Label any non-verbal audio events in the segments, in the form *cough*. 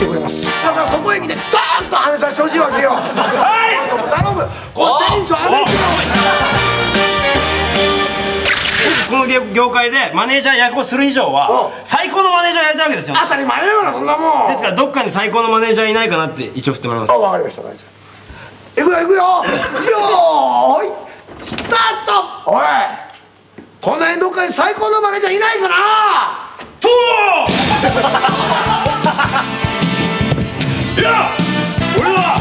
来てくれます。だからそこへ来てドーンとはめさせてほしいわけよ。はい。頼むこうテンション上げてよこの業業界でマネージャー役をする以上は最高のマネージャーやりたいわけですよ。当たり前よなそんなもん。ですからどっかに最高のマネージャーいないかなって一応振ってもらいます。あわかりました大丈夫いくよいくよ。よーいスタート。おいこの辺どっかに最高のマネージャーいないかな。といや俺は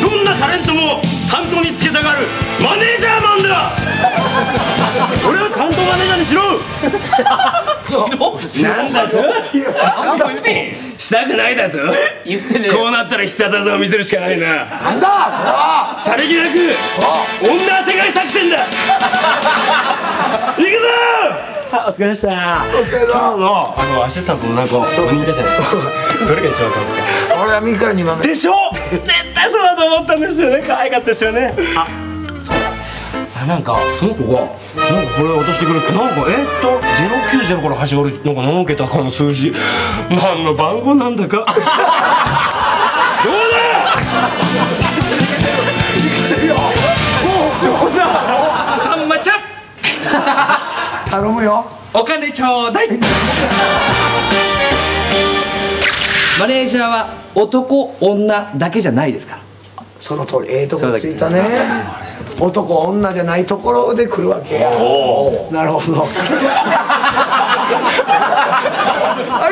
どんなタレントも担当につけたがるマネージャーマンだ。俺を担当マネージャーにしろ。なんだと？したくないだと？言ってねこうなったら必殺技を見せるしかないな。なんだ？それは。さりげなく女当てがい作戦だ。行くぞ！あお疲れでした。今日のあのアシスタントのなんか5人いたじゃないですか。*laughs* どれが一番なんですか？俺は右から2番目でしょ？絶対そうだと思ったんですよね。可愛かったですよね。あそうだあなんかその子がなんかこれ渡してくれってなんかえっと090から始まるなんか何桁かの数字。何の番号なんだか。どうだ？さんまちゃん *laughs* 頼むよ。お金ちょうだい。マネージャーは男女だけじゃないですか。らその通り。ええとこついたね。男女じゃないところで来るわけや。なるほど。*laughs* は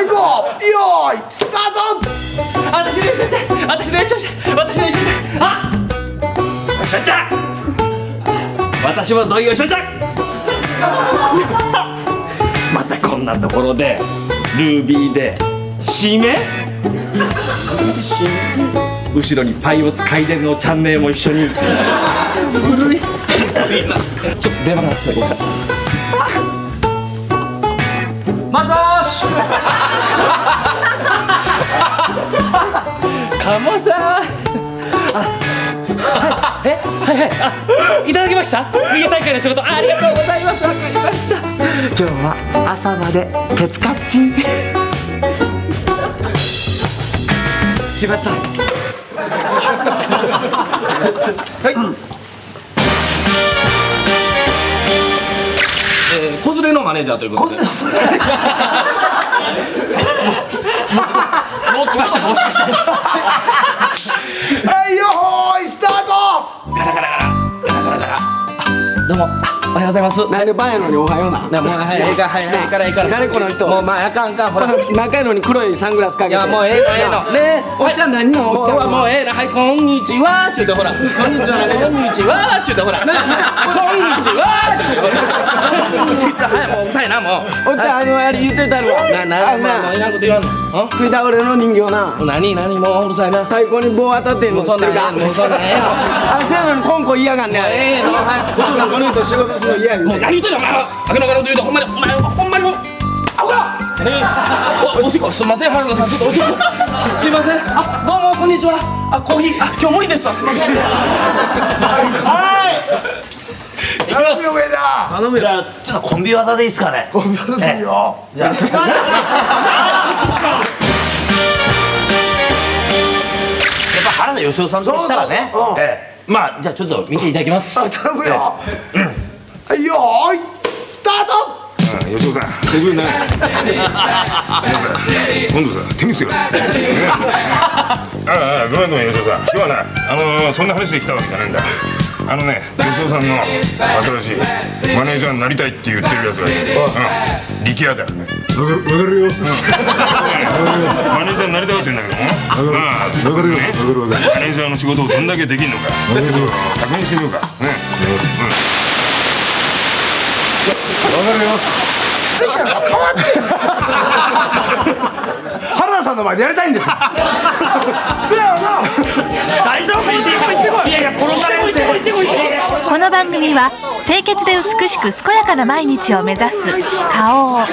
い行こう。よーいスタート。私の優勝者私の優勝者私の優勝者あ勝者私も同意を勝者 *laughs* またこんなところでルービーで締め？後ろにパイオツ回電のチャンネルも一緒に。古い。ちょっと電話が鳴ってごめんなさい。もしもーし。鴨さんあはいえ？はいはいあいただきました？水泳大会の仕事。あありがとうございます。わかりました。今日は朝までケツカッチン。決まった。えー、子連れのマネージャーということで。もう来ましたもう来ました。は *laughs* いどうも。おはようございます。なんで晩やのにおはような。なもうはいええからはいはい。ええからええから誰この人。もうまああかんあかんほら。い仲やのに黒いサングラスかけて。やもうええのええの。ねおっちゃん何のおっちゃんはもうええな。はいこんにちは。ちゅうてほら。こんにちは。こんにちは。ちゅうてほら。こんにちは。ちゅうてほら。こんにちははいもううるさいなもう。おっちゃんあのあれ言ってたるわ。ななあなもういらんこと言わんの。ん食い倒れの人形な。何何もううるさいな。太鼓に棒当たってんもうそんなんの知ってるかもうそんなんええよあれせやのにコン嫌がんねんあれ。ええのはいお父さんこの人仕事もうて何言ってんのお前は。あけのこと言うとほんまにお前ほんまにもうアホか。ねおおしっこすいません春菜さん。ちょっとおしっこ。すいません。あどうもこんにちは。あコーヒー。あ今日無理ですわ。すいません。*laughs* 頼むよ上田。頼むよ。じゃあちょっとコンビ技でいいですかね。ごめんなさいよ。じゃあ。*laughs* やっぱ原田芳雄さんと言ったらね。まあじゃあちょっと見ていただきます。あ頼むよはいよーいスタート！吉尾さん。久しぶりだね。今度さテニスよああごめんごめん吉尾さん。今日はなあのー、そんな話で来たわけじゃないんだ。あのね吉尾さんの新しいマネージャーになりたいって言ってるやつがいる。うん。力也だわかるよ、マネージャーになりたがってんだけどもまあ分かるよねマネージャーの仕事をどんだけできんのか。ちょっと確認してみようか。ねスペシャルが変わってん原田さんの前でやりたいんですよ。そやわな。大丈夫行ってこい行ってこい。いやいや殺される行ってこい行ってこいこの番組は清潔で美しく健やかな毎日を目指す花王。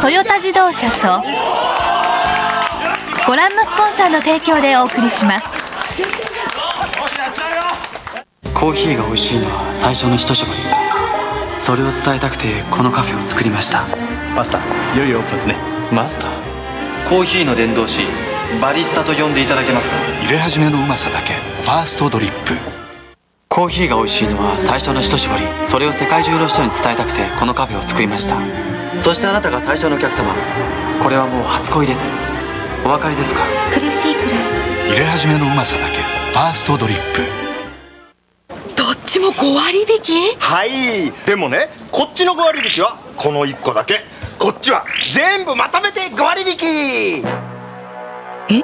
トヨタ自動車とご覧のスポンサーの提供でお送りします。コーヒーが美味しいのは最初の一絞りそれを伝えたくてこのカフェを作りました。マスターいよいよオープンですね。マスター？コーヒーの伝道師バリスタと呼んでいただけますか？入れ始めのうまさだけファーストドリップ。コーヒーが美味しいのは最初の一絞り。それを世界中の人に伝えたくてこのカフェを作りました。そしてあなたが最初のお客様。これはもう初恋です。お分かりですか？苦しいくらい。入れ始めのうまさだけファーストドリップちも5割引き？はい。でもねこっちの5割引きはこの1個だけ。こっちは全部まとめて5割引き。え？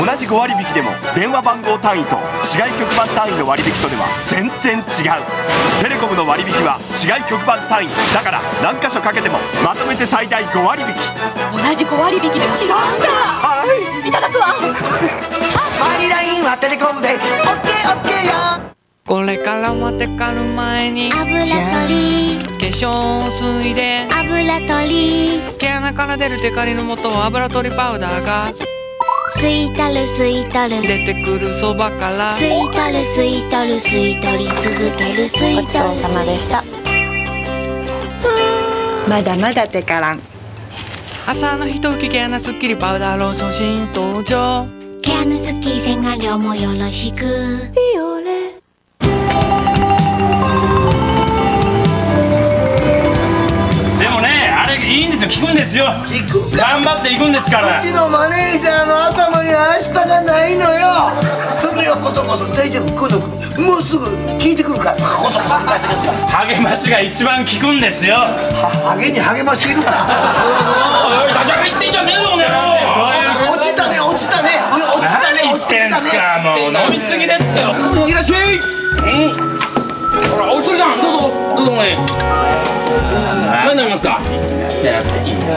同じ5割引きでも電話番号単位と市外局番単位の割引とでは全然違う。テレコムの割引は市外局番単位だから何箇所かけてもまとめて最大5割引き。同じ5割引きでも違うんだ。はい。いただくわ。マニラインはテレコムでオッケーオッケーよこれからはテカる前に油取り。化粧水で油取り。毛穴から出るテカリの元は油取りパウダーが吸い取る吸い取る。出てくるそばから吸い取る吸い取る吸い取り続ける吸い取る。ごちそうさまでしたまだまだテカラン。朝のひと吹き毛穴すっきりパウダーローション新登場。毛穴スッキリ洗顔料もよろしく。ビオレ聞くんですよ。頑張っていくんですから。うちのマネージャーの頭には明日がないのよ。それをこそこそ大丈夫くぬくもうすぐ聞いてくるから。こそこそ励ましが一番効くんですよ。は励に励ましいるなおいおいダジャレ言ってんじゃねえぞそういう落ちたね落ちたね。落ちたねてんすかもう飲みすぎですよ。いらっしゃい。うん。ほらお一人さん。どう何飲みますか？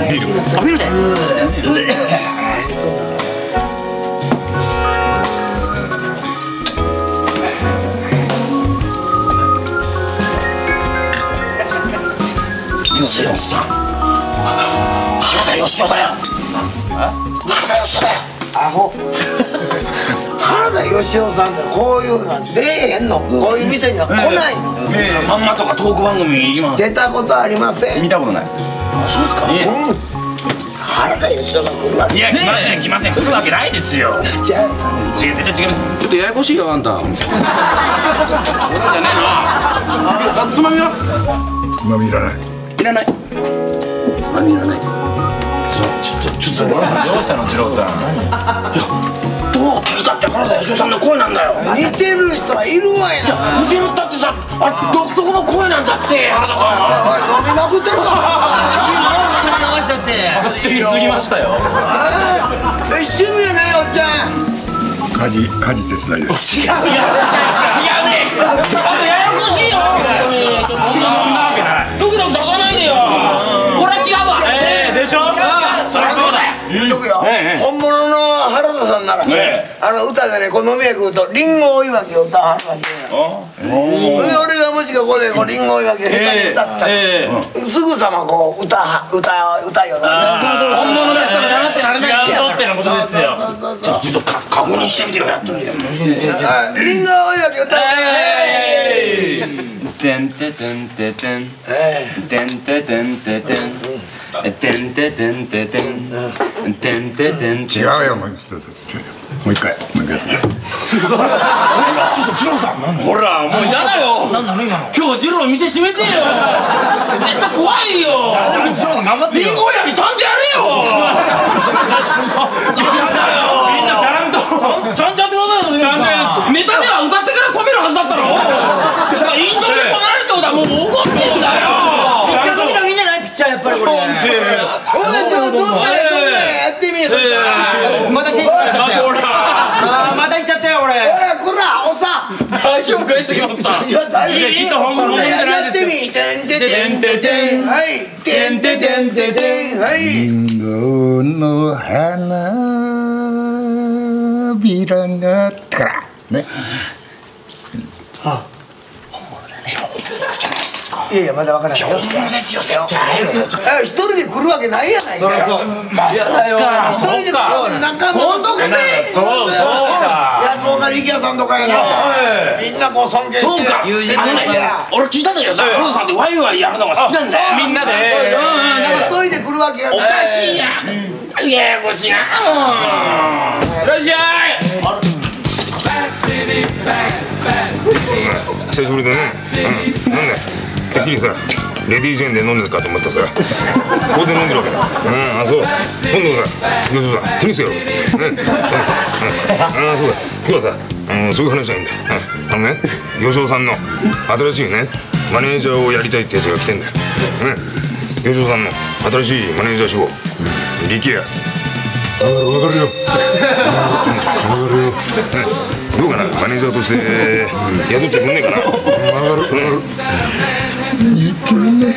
ビール。あビールで。さん。原田だよ。原田だよ。アホ。原 *laughs* 田芳雄さんってこういうのは出えへんの。こういう店には来ないの。まんまとかトーク番組今。出たことありません。見たことない。あそうですか。うん。原田芳雄さん来るわけ。いや来ません来ません。来るわけないですよ。じゃあ違う絶対違います。ちょっとややこしいよあんた。そうなんじゃねえなあつまみは？つまみいらない。いらない。つまみいらない。ちょっとちょっとどうしたの次郎さん。いやどう聞いたって原田芳雄さんの声なんだよ。似てる人はいるわいな。似てるったってさあ独特の声なんだって原田さんおい飲みまくってるぞ勝手に継ぎましたよ。え趣味はないおっちゃん。家事家事手伝いです。違う。違う違うね。あとややこしいよそんなわけないドキドキささないでよ。これ違うわ。ええでしょ？そりゃそうだよ。言うとくよ原田さんならえ。あの歌でねこの飲み屋食うとリンゴ追いわきを歌うはるわけで俺がもしかここでこうリンゴ追いわきを下手に歌ったらええ。すぐさまこう歌は歌歌よな本物だったら習ってられない違うぞってなことですよちょっとか確認してみてよやってみてよあリンゴ追いわき歌うて。んててんててんてんててんててんてんててんててん。てんててんて。ん違うよもう一回もう一回やって。ちょっとジローさんほらもう嫌だよ。何なの今の？今日ジロー店閉めてよ。絶対怖いよ。ジロー頑張ってリンゴやりちゃんとやれよ。ちゃんとみんなちゃんと。ちゃんとやってくださいよちゃんとやネタでは歌ってから止めるはずだったろ。イントロで止められたことはもう怒っどんどんややってみよそしたらまた手に入っちゃったよまた行っちゃったよ俺おいこらおっさん大丈夫かい杉本さんいや大丈夫やきっと本物じゃないですよやってみてんててんててんはいてんててんててんはいリンゴの花びらがからねいやいやまだわからないよ。ですよ絶対あ一人で来るわけないやないか。まあそっか。一人で来るわけ仲間本当かね？そうそうか安岡力也さんとかやな。みんなこう尊敬して。そうか。俺聞いたんだけどさ黒田さんってワイワイやるのが好きなんだよ。みんなで。一人で来るわけや。おないかしいやん。ややこしいな。もういらっしゃい。あ久しぶりだね。うん。なんだてっきりさレディー・ジェーンで飲んでるかと思ったさ。ここで飲んでるわけだ。うんあそう。今度さ吉野さんテニスやろ。うねうん。あそうだ。今日はさあのそういう話じゃないんだ。うん。あのね吉尾さんの新しいねマネージャーをやりたいってやつが来てんだよ。ね吉尾さんの新しいマネージャー志望。力也。わかるよ。わかるよ、ね、どうかな？マネージャーとして雇ってくんねえかな？わかる。わかる似てんね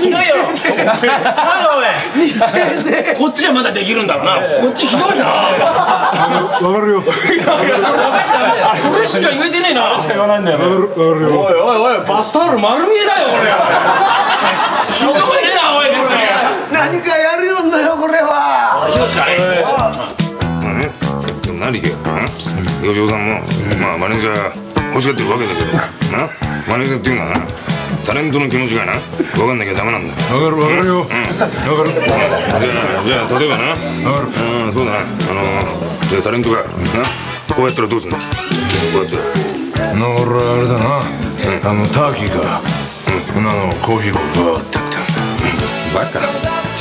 ひどいよなん。だお前こっちはまだできるんだろうな。こっちひどいな。わかるよ。それしか言えてねえな。しか言わないんだよわかるわかるよおいおいおいバスタオル丸見えだよこれ。ひどいなおいですね何かやるよんだよこれは。まあね。でも何力也吉尾さんも。まあマネージャー欲しがってるわけだけど *laughs* な。マネージャーっていうのはなタレントの気持ちがな分かんなきゃダメなんだ。わかるわかるよ。わかる。じゃあじゃあ例えばな。わかる。うんそうだな。あのじゃあタレントがな。こうやったらどうすんの？こうやって。だからあれだな、あのターキーが、うん、あのコーヒーをバーってやってバカ。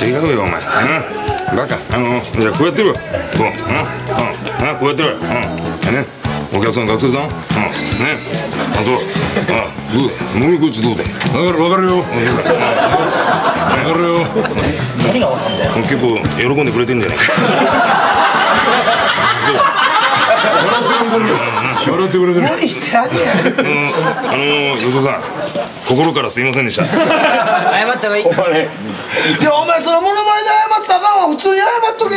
違うよお前。うん。バカ。あのじゃあこうやってるわ。こう。うん。うん。なこうやってるわ。うん。ねお客さん学生さん。うん。ね。あそう。あどう飲み口どうだ？わかるわかるよ。わかるよ。何がわかん。だよ結構喜んでくれてんじゃない？笑ってくれてる無理してあげやうん。あの吉田さん。心からすいませんでした。謝った方がいいいやお前そのモノマネで謝ったらあかんわ。普通に謝っとけ。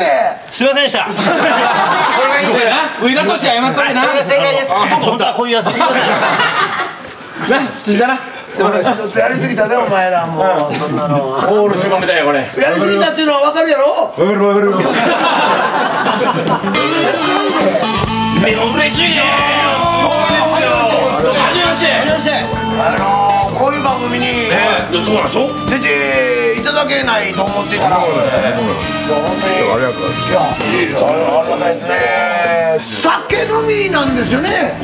すいませんでした。*laughs* それがいい。それな上田として謝っとけな。それが正解です。本当はこういうやつ。すいません。な辻だな。すいません。ちょっとやりすぎたねお前らもう。そんなのは。オール絞めだよこれ。やりすぎたっていうのは分かるやろ。わかるわかる。よ目も嬉しいよ。すごいですよ。はじめましてはじめましてあのーこういう番組にそうなんでしょ？出てだけないと思ってたらいや本当にありがとうございます。いやありがたいですね。酒飲みなんですよね。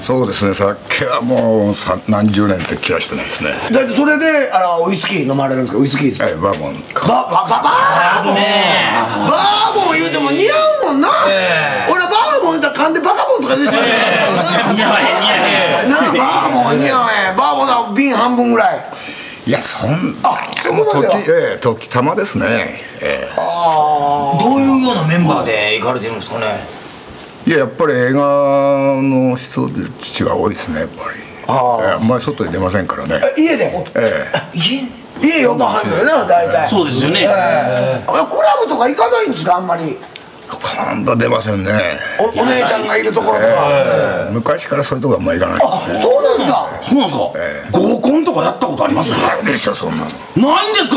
そうですね。酒はもうさ何十年って気がしてないですね。だってそれであのウイスキー飲まれるんですか？ウイスキーですか？はいバーボン。ババババーボン。バーボン言うても似合うもんな。俺バーボン言うたら勘でバカボンとか出てしまう似合わへん似バーボンが似合わへん。バーボンの瓶半分ぐらいいやそんあそもうこまでは？時ええ時たまですね。えどういうようなメンバーで行かれてるんですかね？えいややっぱり映画の人父が多いですねやっぱり。ええあんまり外に出ませんからね。え家で？え家？4番半だよな大体。そうですよね。ええ。クラブとか行かないんですかあんまり？え今度は出ませんね。おお姉ちゃんがいるところとか昔からそういうとこはあんまり行かない。あそうなんですか。そうなんですか。合コンとかやったことあります？あるでしょそんなの。ないんですか？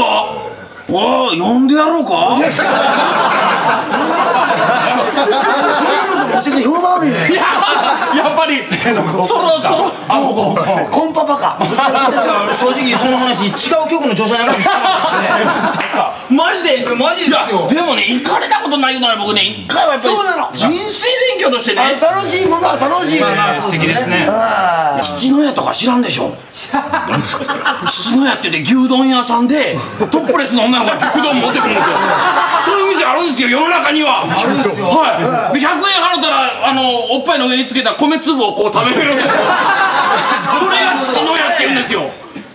おい呼んでやろうかそういうのとも教えて評判悪いね。いややっぱりそろそろ。あもうコンパパか *laughs* 正直その話違う局の著者になるんですマジでマジですよ。でもね行かれたことないなら僕ね。一回はやっぱり。そうなの。人生勉強としてね。あ楽しいものは楽しいね。素敵ですね。あ七の屋とか知らんでしょ？何ですか？七の屋って言って牛丼屋さんでトップレスの女の子が牛丼持ってくるんですよ。そういう店あるんですよ世の中には。はい。で100円払ったらあのおっぱいの上につけた米粒をこう食べれるんですよ。*laughs* それが父の屋って言うんですよ。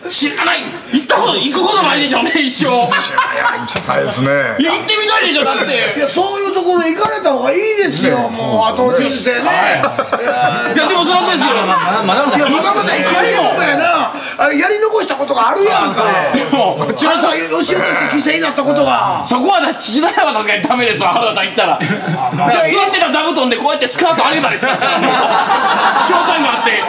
知らない。行ったこと行くことないでしょうね一生いや行きたいですね。いや行ってみたいでしょだって。いやそういうところ行かれた方がいいですよもう後人生ね。い。やでもそのとですよ。ままだまだいやまだまだ生きるとこやなあれやり残したことがあるやんか。でも朝吉尾として犠牲になったことが。そこはな父の屋はさすがにダメですわ。原田さん行ったら。座ってた座布団でこうやってスカート上げたりしますから *laughs* ショータイムあって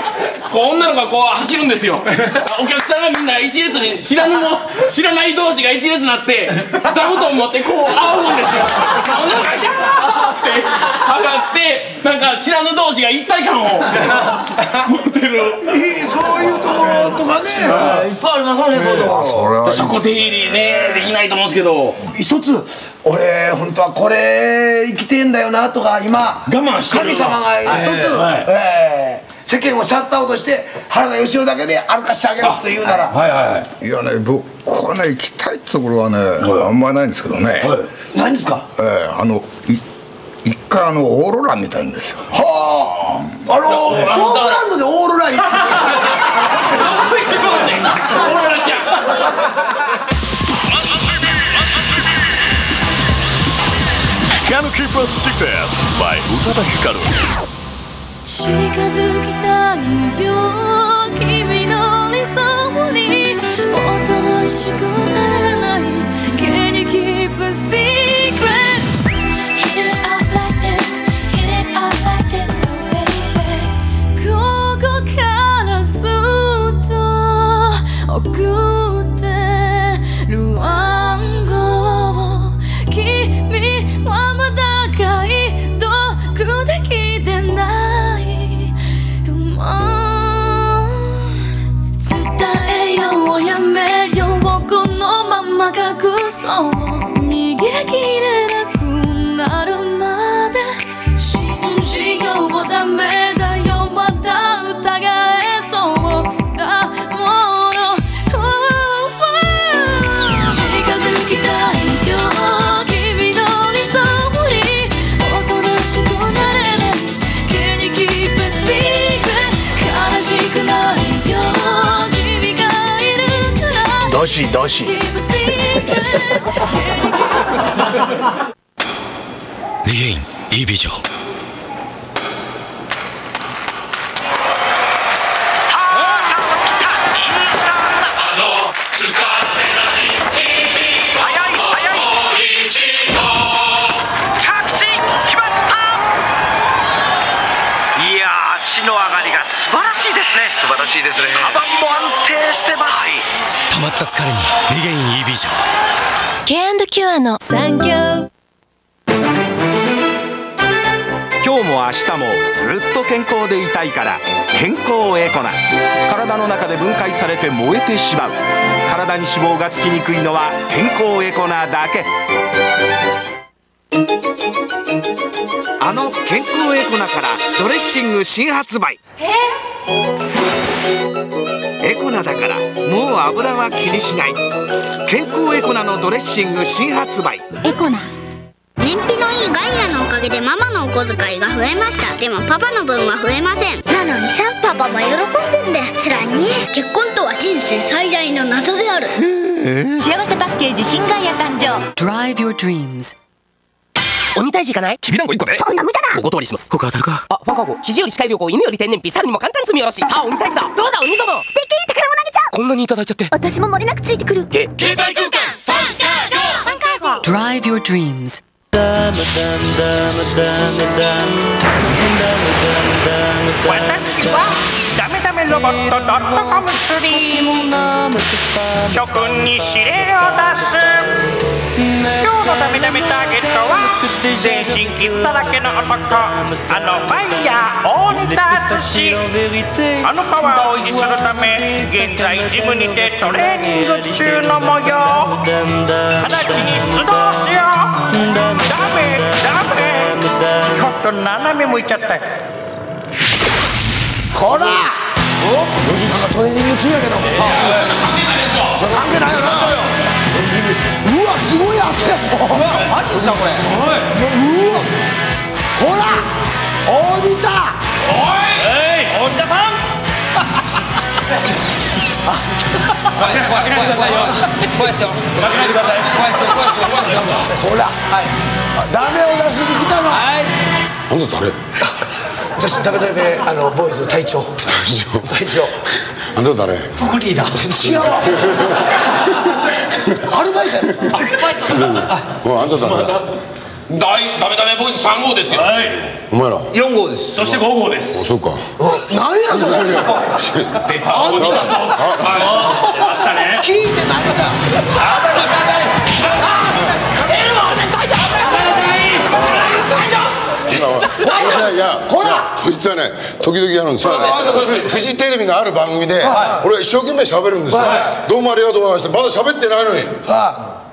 こう女の子がこう走るんですよ。*laughs* お客さんがみんな一列に知らぬも *laughs* 知らない同士が一列になって *laughs* 座布団持ってこう仰ぐんですよ。女の子が「キャーって上がってなんか知らぬ同士が一体感を。持てる。いいそういうところとかね。い。っぱいありますよねそういうところそれはそこ手入れねできないと思うんですけど。一つ俺本当はこれ生きてんだよなとか今我慢してる神様が一つ、はい。えー世間をシャットアウトして原田芳雄だけで歩かしてあげるというなら、はいはいはい。いやね僕はね行きたいところはね、あんまりないんですけどね、何ですか？えーあのい一回あのオーロラ見たいんですよ。はあ。あのソープランドでオーロラ行ってオーロラちゃん。 Can you keep secret by 宇多田ヒカル近づきたいよ君の理想におとなしくならない Can you keep a secret? そう逃げきれなくなるまで信じようもダメだよまだ疑えそうだもの近づきたいよ君の理想におとなしくなれない Can you keep a secret 悲しくないよ君がいるからどしどし。Keep a secret リゲイン E ビジョンいやー足の上がりが素晴らしいですね素晴らしいですねカバンも安定してます、溜まった疲れにリゲイン E ビジョン。K&Q の産業今日も明日もずっと健康でいたいから健康エコな。体の中で分解されて燃えてしまう。体に脂肪がつきにくいのは健康エコなだけ。あの健康エコなからドレッシング新発売。エコなだからもう油は気にしない。健康エコなのドレッシング新発売。エコな燃費のいいガイアのおかげでママのお小遣いが増えました。でもパパの分は増えません。なのにさパパも喜んでんだよ。辛いね。結婚とは人生最大の謎である。幸せパッケージ新ガイア誕生。Drive your dreams 鬼退治行かない？きびだんご1個で。そんな無茶だ。お断りします。他当たるか？あファンカーゴ。肘より視界旅行犬より天然日さらにも簡単積み下ろし。さあ鬼退治だ。どうだ鬼ども。素敵宝物あげちゃうこんなにいただいちゃって。私も漏れなくついてくる。け携帯空間ファンカーゴ。Drive your dreams メダメロボットドットコム3諸君に指令を出す今日のダメダメターゲットは全身傷だらけの男あのファイヤー大仁田淳あのパワーを維持するため現在ジムにてトレーニング中の模様。直ちに出動しよう。ダメダメ。ちょっと斜め向いちゃった。よこら。なんかトレーニング中やけどそれ関係ないよなうわすごい汗やぞマジですかこれうわほら大仁田おい大仁田さん怖い怖い怖い怖いよ怖いですよ負けないでください怖いですよ怖いですよ怖いですよほらダメを出しに来たのはいあんた誰？私ダメダメあのボーイズ隊長。隊長。あんた誰？副リーダー。違うわ。アルバイトやアルバイトあんた誰だ？大ダメダメボーイズ3号ですよ。はい。お前ら。4号です。そして5号です。おそうか。何やそれ。出た。あんた。はい出ましたね。聞いて何こいつはね時々やるんですよ。フフジテレビのある番組で俺は一生懸命喋るんですよ。どうもありがとうございました。まだ喋ってないのに。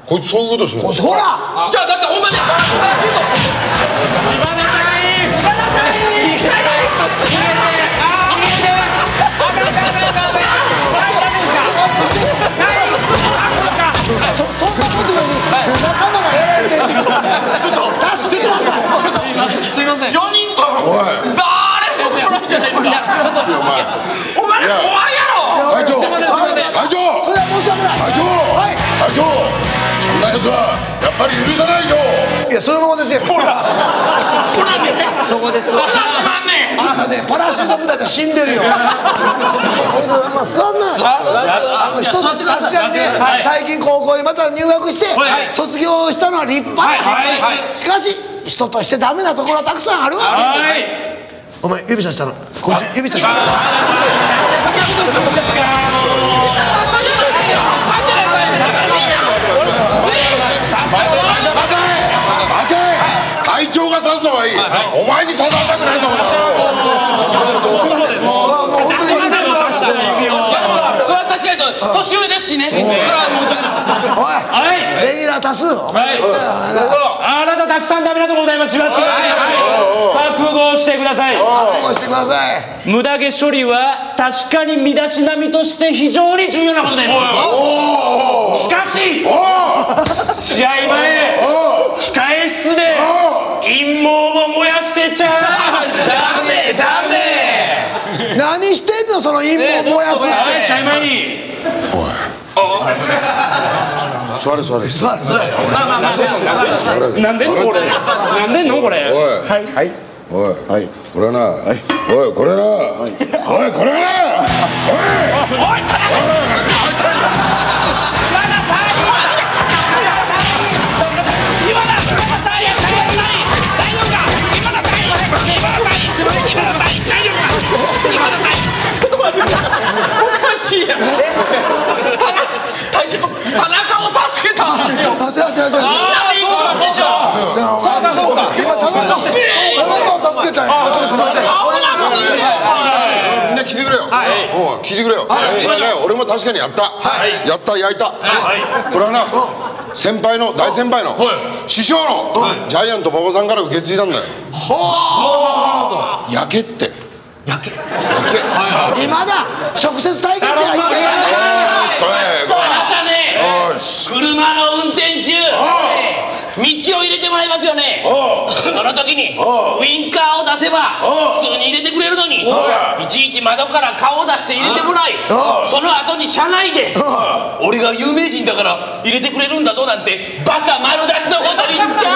こいつそういうことするんですよ。ほら！じゃあだってほんまにそそんなことより仲間がやられてる。助けてくださいません。4人とも誰も来ないじゃないですか。ちょっとお前お前ら怖いやろ会長すいませんすいません会長それは申し訳ない会長はい会長そんなやつはやっぱり許さないよいやそのままですよほらほらねそこですそんなしまんねんあのねパラシュート部隊で死んでるよまあそんなあの一つ確かにねはい最近高校にまた入学してはい。卒業したのは立派やはい。はい。しかし人としてダメなところはたくさんあるはい。お前指さしたの？こっち指さしたの？が指すのはいいお前に刺さりた年上ですしね。それは申し訳ないです。おい。レギュラー多数。はい。あなたたくさんダメなとこございます。しばし覚悟してください。覚悟してください。無駄毛処理は確かに身だしなみとして非常に重要なことです。しかし試合前控え室で陰謀を燃やしてちゃダメダメ。何してんのその陰謀燃やすっはい。試前におい座れ座れ座れ座れまあまあまあなんでんのこれなんでんのこれおいはいはいおい、これはな、おい、これはな、おい、これな。おい。おい俺も確かにやった。やった、焼いた。これはな、先輩の、大先輩の、師匠の、ジャイアント馬場さんから受け継いだんだよ。焼けって。今だ。直接対決や。いけこれあなたねよし車の運転中道を入れてもらいますよねその時にウインカーを出せば普通に入れてにい。ちいち窓から顔を出して入れてもらい。その後に車内で俺が有名人だから入れてくれるんだぞなんてバカ丸出しのこと言っちゃ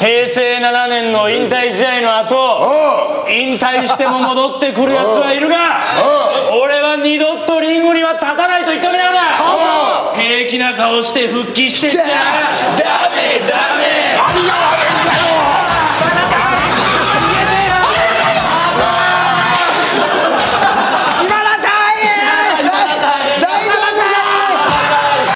平成7年の引退試合の後引退しても戻ってくるやつはいるが俺は二度とリングには立たないと言ってみながら平気な顔して復帰してちゃダ